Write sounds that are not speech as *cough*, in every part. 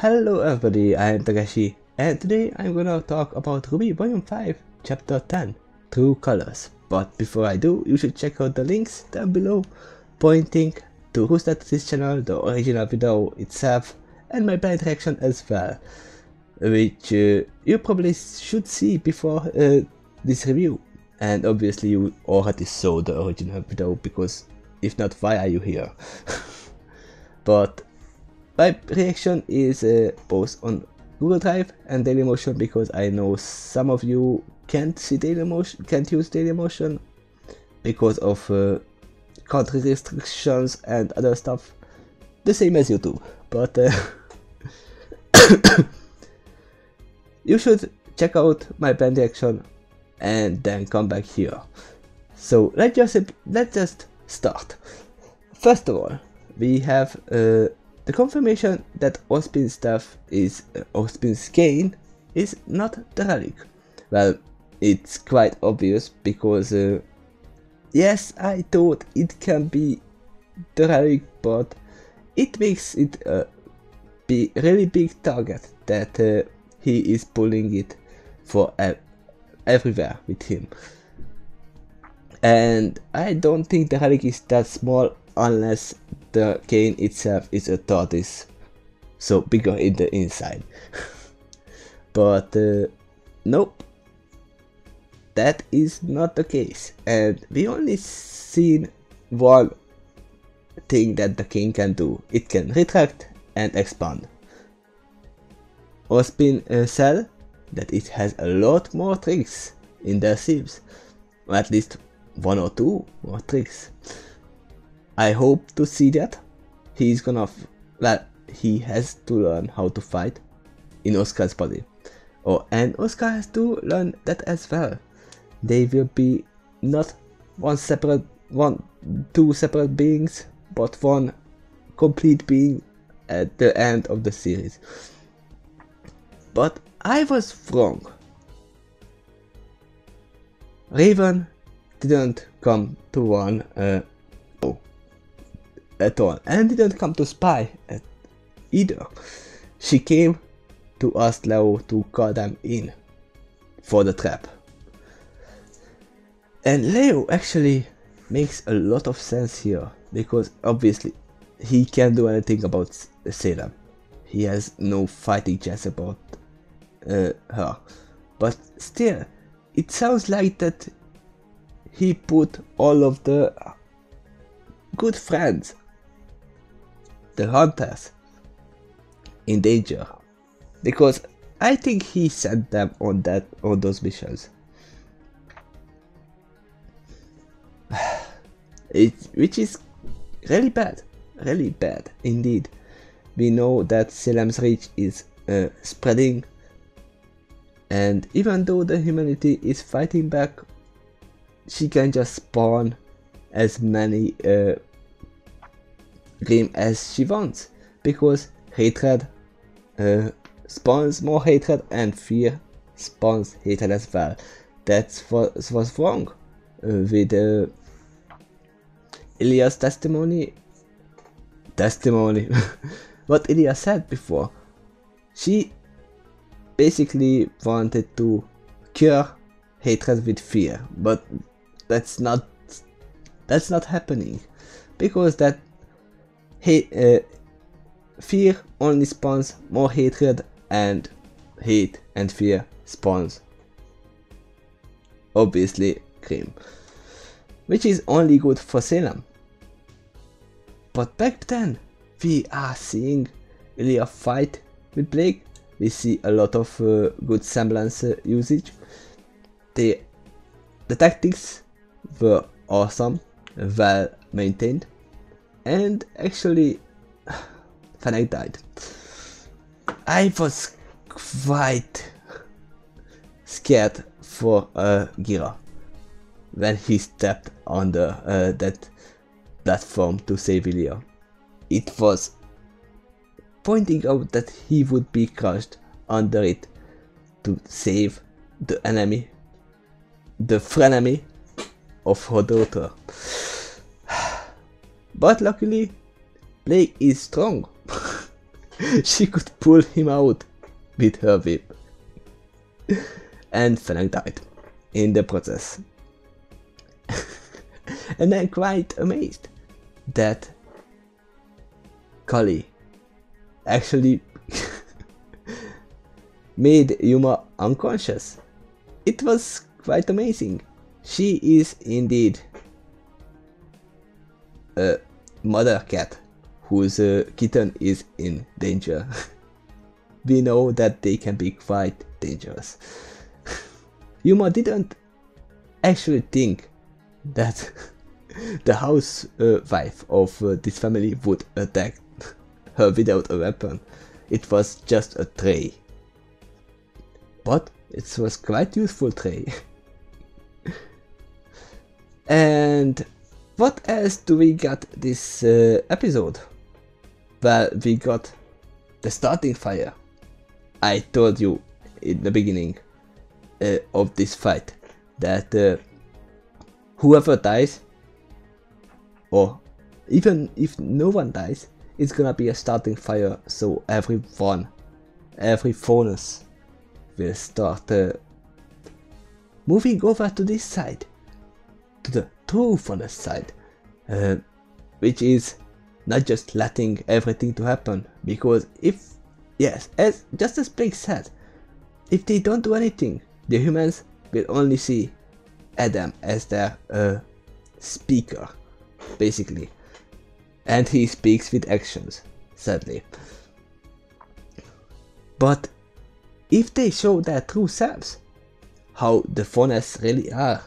Hello everybody, I am Takeshy and today I'm gonna talk about RWBY Volume 5 Chapter 10 True Colors. But before I do, you should check out the links down below pointing to who started this channel, the original video itself and my band reaction as well, which uh, you probably should see before uh, this review. And obviously you already saw the original video because if not, why are you here? *laughs* but my reaction is uh, both on Google Drive and Dailymotion because I know some of you can't see Dailymotion, can't use Dailymotion because of uh, country restrictions and other stuff. The same as YouTube, but uh, *coughs* you should check out my band reaction and then come back here. So let's just let's just start. First of all, we have uh, the confirmation that Ozpin stuff is uh, Ozpin's gain is not relic. Well, it's quite obvious because uh, yes, I thought it can be relic, but it makes it a be really big target that uh, he is pulling it for everywhere with him. And I don't think the relic is that small unless the cane itself is a TARDIS, so bigger in the inside. *laughs* but uh, nope, that is not the case, and we only seen one thing that the cane can do. It can retract and expand. Ozpin uh, said that it has a lot more tricks in their sieves, or at least one or two more tricks. I hope to see that. He's gonna, well, he has to learn how to fight in Oscar's body. Oh, and Oscar has to learn that as well. They will be not one separate, one, two separate beings, but one complete being at the end of the series. But I was wrong. Raven didn't come to one uh, at all and didn't come to spy at either. She came to ask Leo to call them in for the trap. And Leo actually makes a lot of sense here because obviously he can't do anything about Salem. He has no fighting chance about uh, her. But still, it sounds like that he put all of the good friends the hunters in danger because I think he sent them on that on those missions. *sighs* it, which is really bad, really bad indeed. We know that Salem's reach is uh, spreading, and even though the humanity is fighting back, she can just spawn as many uh, game as she wants because hatred uh, spawns more hatred and fear spawns hatred as well. That's what was wrong uh, with uh, Ilia's testimony. Testimony. *laughs* what Ilia said before. She basically wanted to cure hatred with fear, but that's not that's not happening because that hate, uh, fear only spawns more hatred and hate and fear spawns obviously Grimm which is only good for Salem. But back then we are seeing really a fight with Blake. We see a lot of uh, good semblance uh, usage. The the tactics were awesome well maintained and actually *sighs* when I died. I was quite scared for uh, Ghira when he stepped on the uh, that platform to save Ilia. It was pointing out that he would be crushed under it to save the enemy, the frenemy of her daughter. But luckily, Blake is strong. *laughs* she could pull him out with her whip. and Fennec died in the process. *laughs* and I'm quite amazed that Kali actually *laughs* made Yuma unconscious. It was quite amazing. She is indeed a mother cat whose uh, kitten is in danger. *laughs* we know that they can be quite dangerous. *laughs* Yuma didn't actually think that *laughs* the housewife uh, of uh, this family would attack her without a weapon. It was just a tray. But it was quite useful tray. and what else do we got this uh, episode? Well, we got the starting fire. I told you in the beginning uh, of this fight that uh, whoever dies, or even if no one dies, it's gonna be a starting fire so everyone, every Faunus will start uh, moving over to this side, to the true the side, uh, which is not just letting everything to happen, because if, yes, as just as Blake said, if they don't do anything, the humans will only see Adam as their uh, speaker, basically. And he speaks with actions, sadly. But if they show their true selves, how the Faunus really are,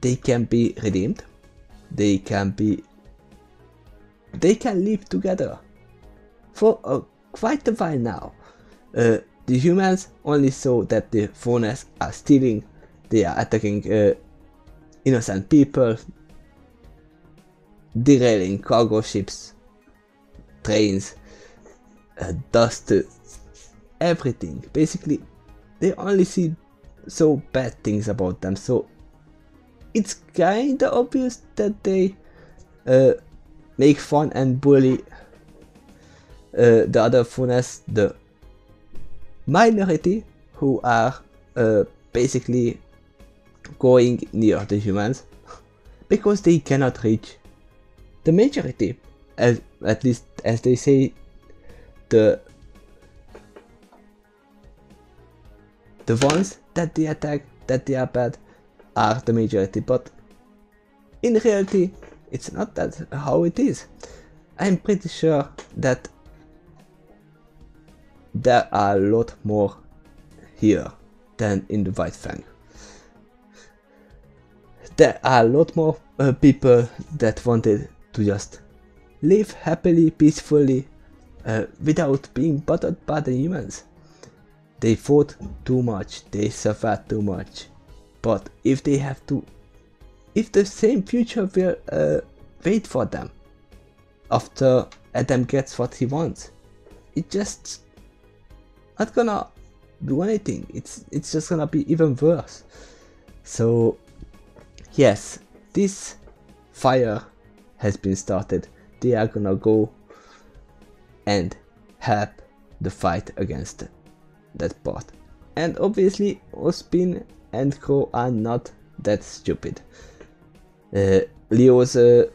they can be redeemed, they can be they can live together for quite a while now. Uh, the humans only saw that the Faunus are stealing, they are attacking uh, innocent people, derailing cargo ships, trains, uh, dust, everything. Basically, they only see so bad things about them, so it's kinda obvious that they uh, make fun and bully uh, the other Faunus, the minority who are uh, basically going near the humans *laughs* because they cannot reach the majority, as, at least as they say, the the ones that they attack, that they are bad, are the majority, but in reality, it's not that how it is. I'm pretty sure that there are a lot more here than in the White Fang. There are a lot more uh, people that wanted to just live happily, peacefully, uh, without being bothered by the humans. They fought too much, they suffered too much, but if they have to if the same future will uh, wait for them after Adam gets what he wants. It just not gonna do anything. It's it's just gonna be even worse. So yes, this fire has been started. They are gonna go and help the fight against that part. And obviously Ozpin and Qrow are not that stupid uh, Leo's uh,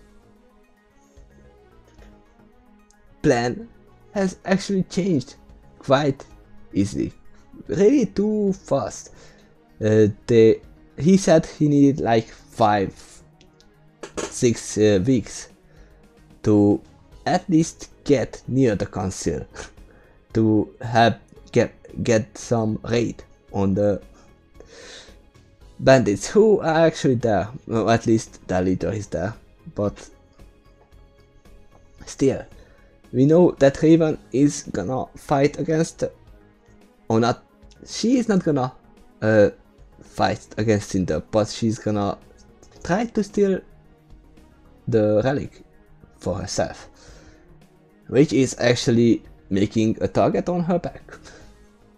plan has actually changed quite easily, really too fast. Uh, the, he said he needed like five, six uh, weeks to at least get near the council *laughs* to help get get some raid on the bandits who are actually there. Well, at least the leader is there. But still, we know that Raven is gonna fight against, or not, she is not gonna uh, fight against Cinder, but she's gonna try to steal the relic for herself, which is actually making a target on her back.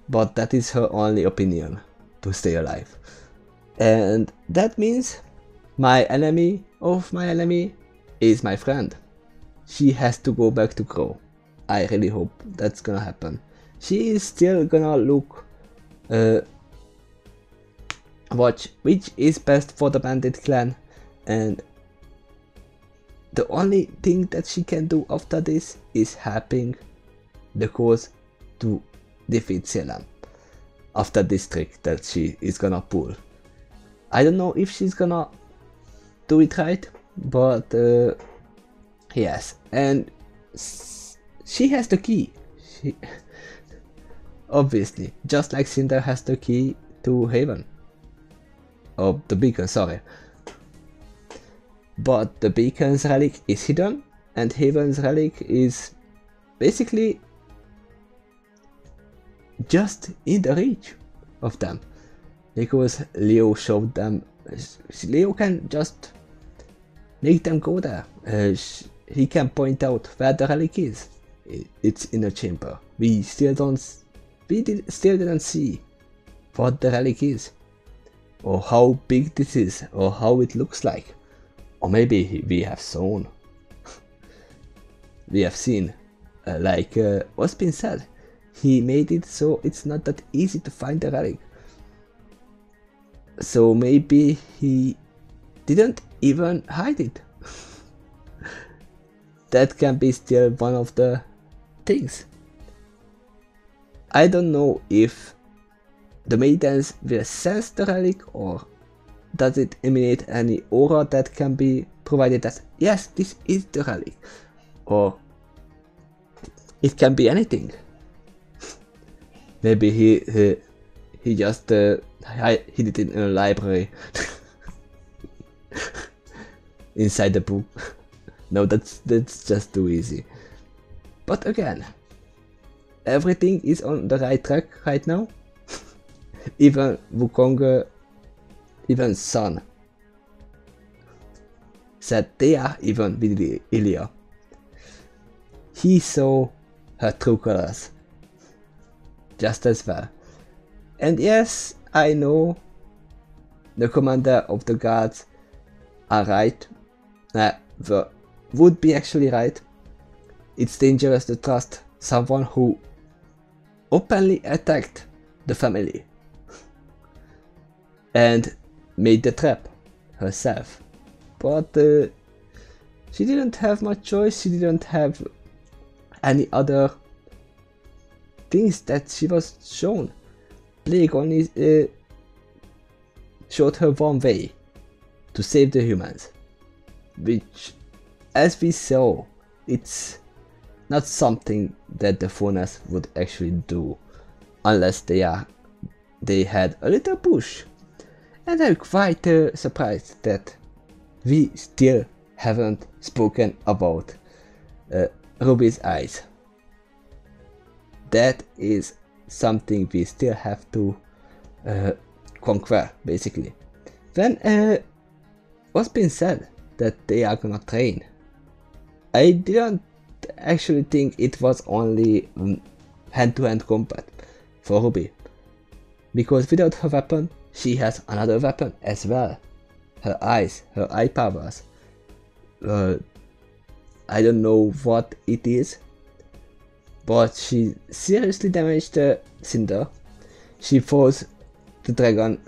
But that is her only opinion to stay alive. And that means my enemy of my enemy is my friend. She has to go back to Qrow. I really hope that's gonna happen. She is still gonna look uh, watch which is best for the bandit clan and the only thing that she can do after this is helping the cause to defeat Salem after this trick that she is gonna pull. I don't know if she's gonna do it right, but uh, yes, and she has the key. She, *laughs* obviously, just like Cinder has the key to Haven. Oh, the beacon, sorry. But the beacon's relic is hidden, and Haven's relic is basically just in the reach of them because Leo showed them Leo can just make them go there. Uh, he can point out where the relic is. It's in a chamber. We still don't we did, still didn't see what the relic is or how big this is or how it looks like. Or maybe we have seen. *laughs* we have seen uh, like uh, what's been said? He made it so it's not that easy to find the relic. So maybe he didn't even hide it. *laughs* that can be still one of the things. I don't know if the maidens will sense the relic or does it emanate any aura that can be provided that yes this is the relic or it can be anything *laughs* Maybe he he, he just uh, hid it in a library *laughs* inside the book. *laughs* no, that's that's just too easy. But again, everything is on the right track right now. *laughs* even Wukong, even Sun said they are even with Ilia. He saw her true colors just as well. And yes, I know the commander of the guards are right, uh, the, would be actually right. It's dangerous to trust someone who openly attacked the family *laughs* and made the trap herself. But uh, she didn't have much choice, she didn't have any other things that she was shown. Only uh, showed her one way to save the humans, which, as we saw, it's not something that the Faunus would actually do unless they are they had a little push. And I'm quite uh, surprised that we still haven't spoken about uh, Ruby's eyes that is something we still have to uh, conquer basically. Then uh, what's been said that they are gonna train? I didn't actually think it was only hand-to-hand -hand combat for Ruby. Because without her weapon she has another weapon as well. Her eyes her eye powers. Uh, I don't know what it is but she seriously damaged the Cinder. She forced the dragon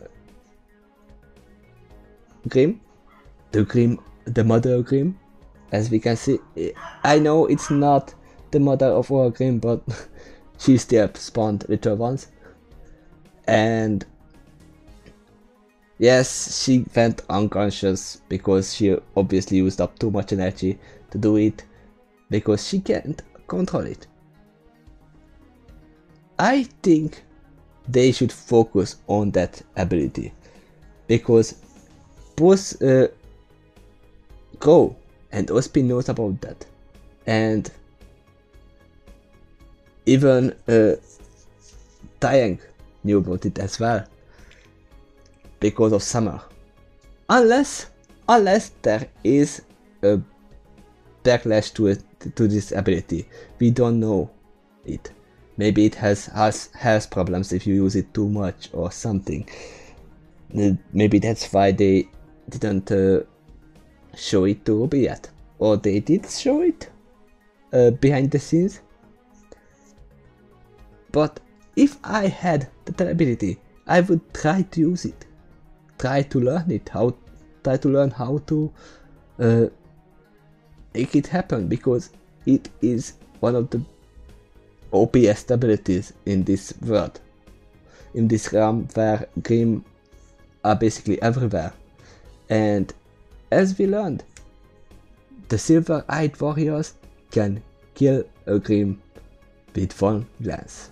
Grimm? the Grimm, the mother of Grimm, as we can see. I know it's not the mother of our Grimm, but *laughs* she still spawned little ones. And yes, she went unconscious because she obviously used up too much energy to do it because she can't control it. I think they should focus on that ability because both uh, Go and Ozpin knows about that. And even uh, Taiyang knew about it as well because of Summer. Unless unless there is a backlash to it to this ability. We don't know it maybe it has has health problems if you use it too much or something. Maybe that's why they didn't uh, show it to Ruby yet. Or they did show it uh, behind the scenes. But if I had the ability, I would try to use it. Try to learn it, how try to learn how to uh, make it happen because it is one of the OPS abilities in this world. In this realm where Grimm are basically everywhere. And as we learned, the silver-eyed warriors can kill a Grimm with one glance.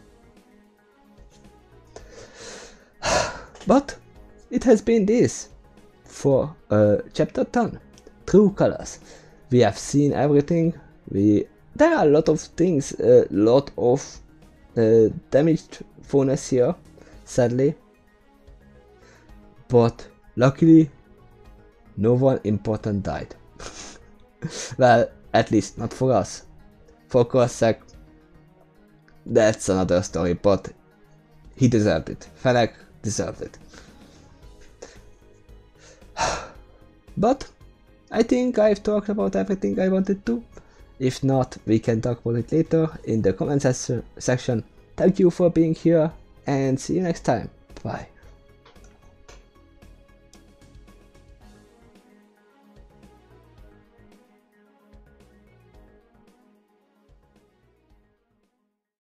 *sighs* but it has been this for uh, chapter 10 true colors we have seen everything we there are a lot of things a lot of uh, damaged Faunus here sadly. But luckily no one important died. *laughs* Well at least not for us. For Corsac that's another story but he deserved it. Fennec deserved it. *sighs* But I think I've talked about everything I wanted to. If not, we can talk about it later in the comment section. Thank you for being here and see you next time. Bye.